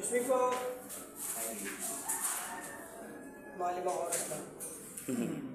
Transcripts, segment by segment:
को माली और रखना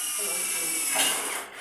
Hello.